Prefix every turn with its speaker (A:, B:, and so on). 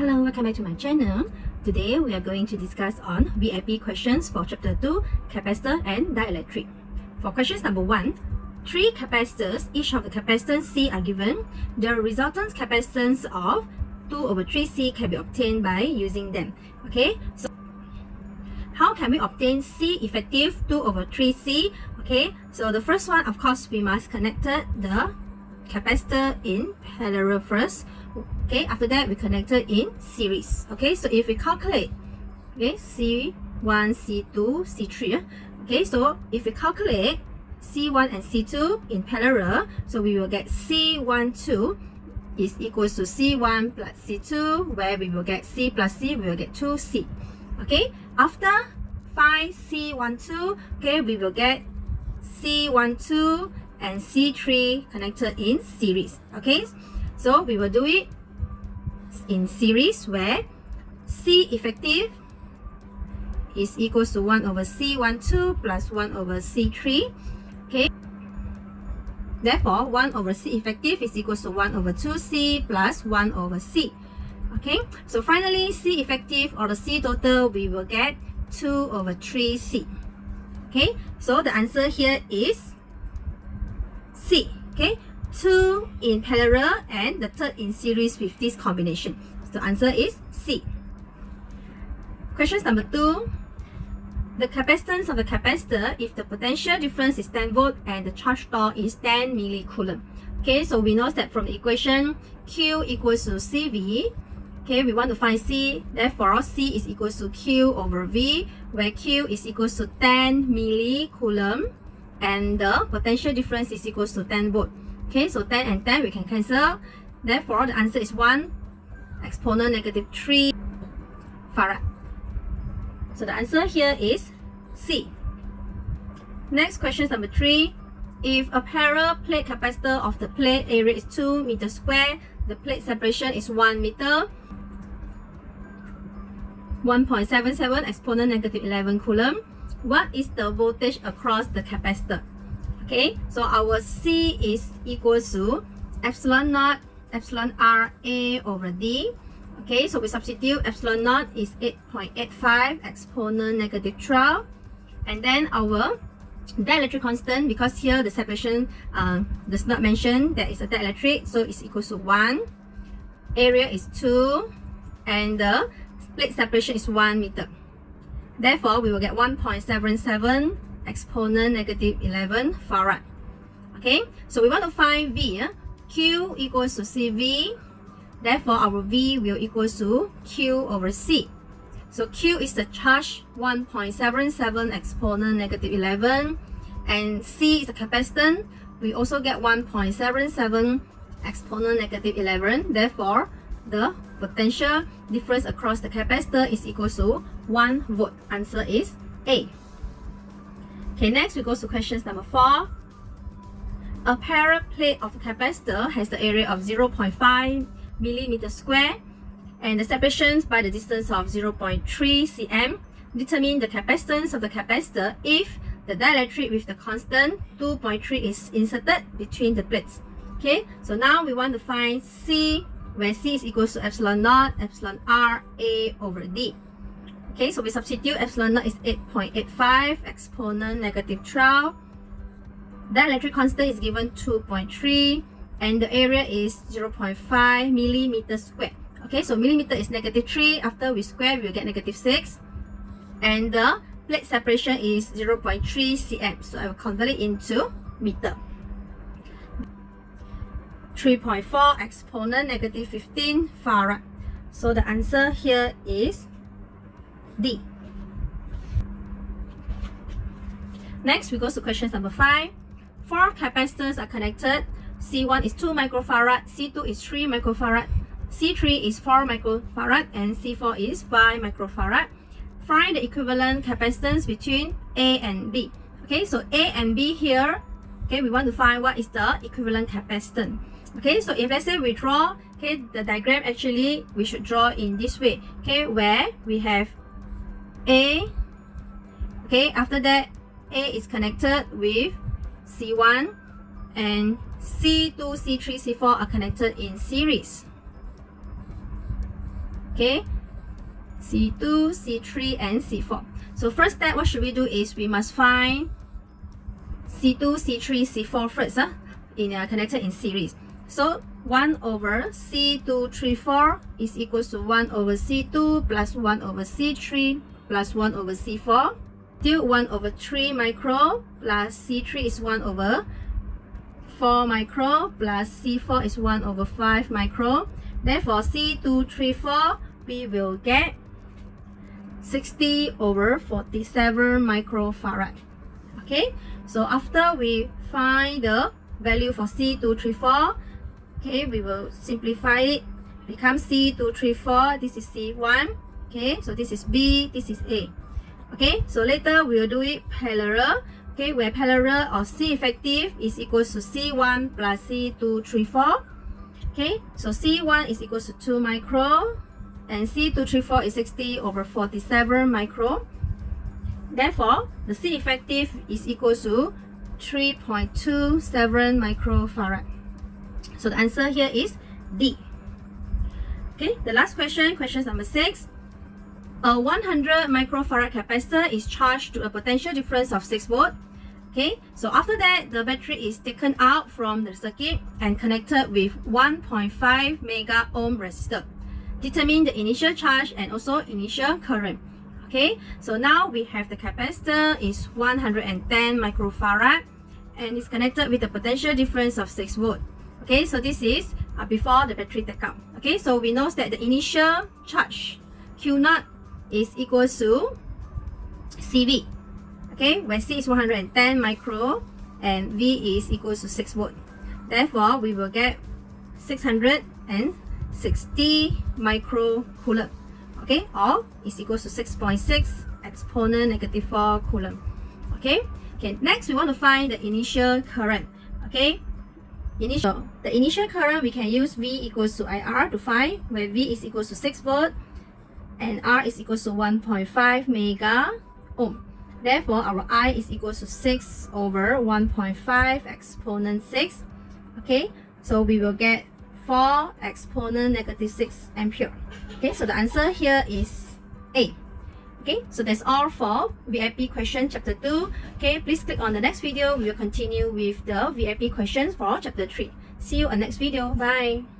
A: Hello, welcome back to my channel. Today we are going to discuss on VIP questions for chapter 2, capacitor and dielectric. For questions number 1, three capacitors, each of the capacitance C are given. The resultant capacitance of 2 over 3C can be obtained by using them. Okay, so how can we obtain C effective 2 over 3C? Okay, so the first one, of course, we must connect the capacitor in parallel first. Okay, after that we connected in series. Okay, so if we calculate, okay, C1, C2, C3. Okay, so if we calculate C1 and C2 in parallel, so we will get C12 is equals to C1 plus C2, where we will get C plus C, we will get 2C. Okay, after find C12, okay, we will get C12 and C3 connected in series. Okay, so we will do it in series where C effective is equals to 1 over C12 plus 1 over C3. Okay. Therefore, 1 over C effective is equals to 1 over 2C plus 1 over C. Okay. So finally, C effective or the C total, we will get 2 over 3C. Okay. So the answer here is C. Okay. 2 in parallel and the third in series with this combination. So the answer is C. Question number 2. The capacitance of the capacitor if the potential difference is 10 volt and the charge store is 10 millicoulomb. Okay, so we know that from the equation Q equals to CV. Okay, we want to find C. Therefore, C is equals to Q over V, where Q is equals to 10 millicoulomb and the potential difference is equals to 10 volt. Okay, so 10 and 10 we can cancel. Therefore, the answer is 1 exponent negative 3 farad. So the answer here is C. Next question number 3. If a parallel plate capacitor of the plate area is 2 meter square, the plate separation is 1 meter, 1.77 exponent negative 11 coulomb. What is the voltage across the capacitor? Okay, so our C is equal to epsilon naught epsilon R A over D. Okay, so we substitute epsilon naught is 8.85 exponent negative 12. And then our dielectric constant, because here the separation uh, does not mention that it's a dielectric, so it's equal to 1. Area is 2. And the split separation is 1 meter. Therefore, we will get 1.77 exponent negative 11 farad. Okay, so we want to find V. Q equals to CV. Therefore, our V will equal to Q over C. So Q is the charge 1.77 exponent negative 11 and C is the capacitance. We also get 1.77 exponent negative 11. Therefore, the potential difference across the capacitor is equal to 1 volt. Answer is A. Okay, next we go to questions number 4. A parallel plate of a capacitor has the area of 0.5 millimeter square and the separations by the distance of 0.3 cm. Determine the capacitance of the capacitor if the dielectric with the constant 2.3 is inserted between the plates. Okay, so now we want to find C where C is equal to epsilon naught, epsilon R, A over D. Okay, so we substitute epsilon naught is 8.85 exponent negative 12. The electric constant is given 2.3 and the area is 0.5 millimeter square. Okay, so millimeter is negative 3. After we square, we will get negative 6. And the plate separation is 0.3 cm. So I will convert it into meter. 3.4 exponent negative 15 farad. So the answer here is D. Next, we go to question number 5. Four capacitors are connected. C1 is 2 microfarad, C2 is 3 microfarad, C3 is 4 microfarad, and C4 is 5 microfarad. Find the equivalent capacitance between A and B. Okay, so A and B here, okay, we want to find what is the equivalent capacitance. Okay, so if let's say we draw, okay, the diagram actually we should draw in this way, okay, where we have a okay after that A is connected with C1 and C2, C3, C4 are connected in series. Okay, C2, C3, and C4. So first step, what should we do is we must find C2, C3, C4 first uh, in uh, connected in series. So 1 over C234 is equal to 1 over C2 plus 1 over C3 plus 1 over C4. Still 1 over 3 micro plus C3 is 1 over 4 micro plus C4 is 1 over 5 micro. Therefore, C234, we will get 60 over 47 microfarad. Okay, so after we find the value for C234, okay, we will simplify it, become C234, this is C1, okay, so this is B, this is A. Okay, so later we'll do it parallel, okay, where parallel or C effective is equals to C1 plus C234. Okay, so C1 is equals to 2 micro, and C234 is 60 over 47 micro. Therefore, the C effective is equal to 3.27 microfarad. So the answer here is D. Okay, the last question, question number 6. A 100 microfarad capacitor is charged to a potential difference of 6 volt. Okay, so after that, the battery is taken out from the circuit and connected with 1.5 mega ohm resistor determine the initial charge and also initial current. Okay, so now we have the capacitor is 110 microfarad and is connected with a potential difference of 6 volt. Okay, so this is uh, before the battery take up. Okay, so we know that the initial charge Q naught is equal to CV. Okay, where C is 110 micro and V is equal to 6 volt. Therefore, we will get 660 micro coulomb. okay or is equal to 6.6 exponent negative 4 coulomb okay okay next we want to find the initial current okay initial the initial current we can use v equals to ir to find where v is equals to 6 volt and r is equal to 1.5 mega ohm therefore our i is equal to 6 over 1.5 exponent 6 okay so we will get 4 exponent negative 6 ampere. Okay, so the answer here is A. Okay, so that's all for VIP question chapter 2. Okay, please click on the next video. We will continue with the VIP questions for chapter 3. See you on next video. Bye.